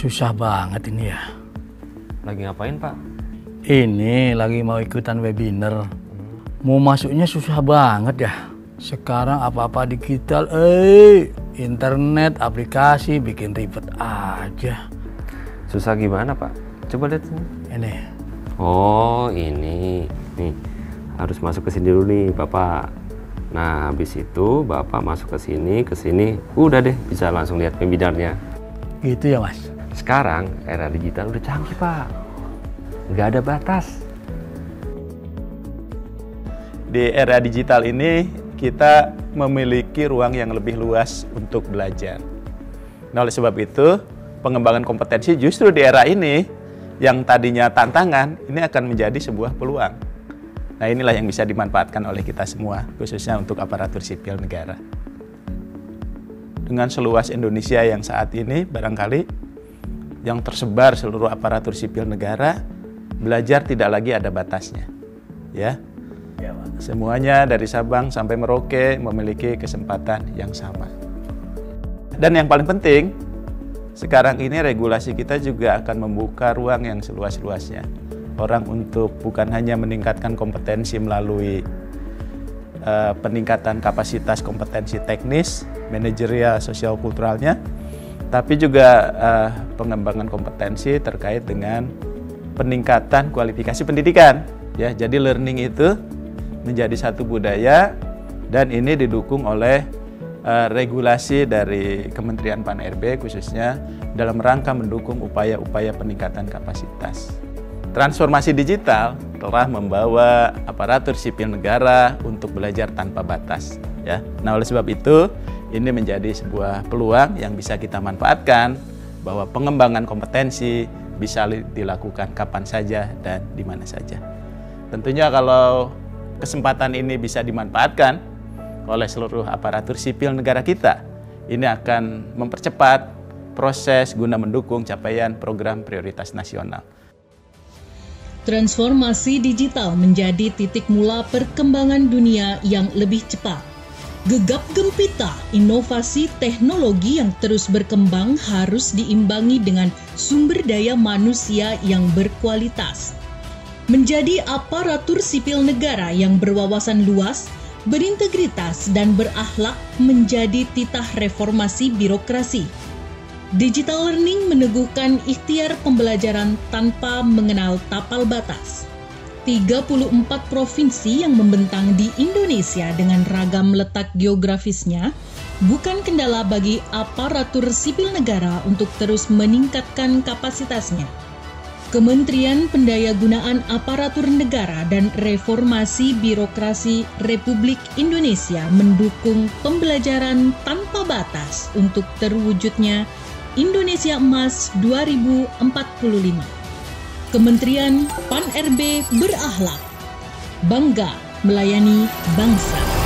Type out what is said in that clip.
Susah banget ini ya. Lagi ngapain pak? Ini lagi mau ikutan webinar. Mau masuknya susah banget ya. Sekarang apa-apa digital, eh internet, aplikasi bikin ribet aja. Susah gimana pak? Coba lihat sini. Ini, Oh ini, nih harus masuk ke sini dulu nih bapak. Nah habis itu bapak masuk ke sini, ke sini, udah deh bisa langsung lihat webinarnya. gitu ya mas. Sekarang era digital udah canggih pak, nggak ada batas. Di era digital ini kita memiliki ruang yang lebih luas untuk belajar. Nah, oleh sebab itu, pengembangan kompetensi justru di era ini yang tadinya tantangan ini akan menjadi sebuah peluang. Nah, inilah yang bisa dimanfaatkan oleh kita semua, khususnya untuk aparatur sipil negara. Dengan seluas Indonesia yang saat ini, barangkali yang tersebar seluruh aparatur sipil negara, belajar tidak lagi ada batasnya. Ya, Semuanya dari Sabang sampai Merauke memiliki kesempatan yang sama. Dan yang paling penting, sekarang ini regulasi kita juga akan membuka ruang yang seluas-luasnya. Orang untuk bukan hanya meningkatkan kompetensi melalui uh, peningkatan kapasitas kompetensi teknis, manajerial, sosial kulturalnya, tapi juga uh, pengembangan kompetensi terkait dengan peningkatan kualifikasi pendidikan. Ya, jadi learning itu menjadi satu budaya dan ini didukung oleh uh, regulasi dari Kementerian Pan RB khususnya dalam rangka mendukung upaya-upaya peningkatan kapasitas. Transformasi digital telah membawa aparatur sipil negara untuk belajar tanpa batas ya. Nah, oleh sebab itu ini menjadi sebuah peluang yang bisa kita manfaatkan bahwa pengembangan kompetensi bisa dilakukan kapan saja dan di mana saja. Tentunya kalau kesempatan ini bisa dimanfaatkan oleh seluruh aparatur sipil negara kita, ini akan mempercepat proses guna mendukung capaian program prioritas nasional. Transformasi digital menjadi titik mula perkembangan dunia yang lebih cepat. Gegap gempita inovasi teknologi yang terus berkembang harus diimbangi dengan sumber daya manusia yang berkualitas menjadi aparatur sipil negara yang berwawasan luas, berintegritas, dan berakhlak menjadi titah reformasi birokrasi. Digital learning meneguhkan ikhtiar pembelajaran tanpa mengenal tapal batas. 34 provinsi yang membentang di Indonesia dengan ragam letak geografisnya bukan kendala bagi aparatur sipil negara untuk terus meningkatkan kapasitasnya. Kementerian Pendayagunaan Aparatur Negara dan Reformasi Birokrasi Republik Indonesia mendukung pembelajaran tanpa batas untuk terwujudnya Indonesia Emas 2045. Kementerian Pan RB berakhlak, bangga melayani bangsa.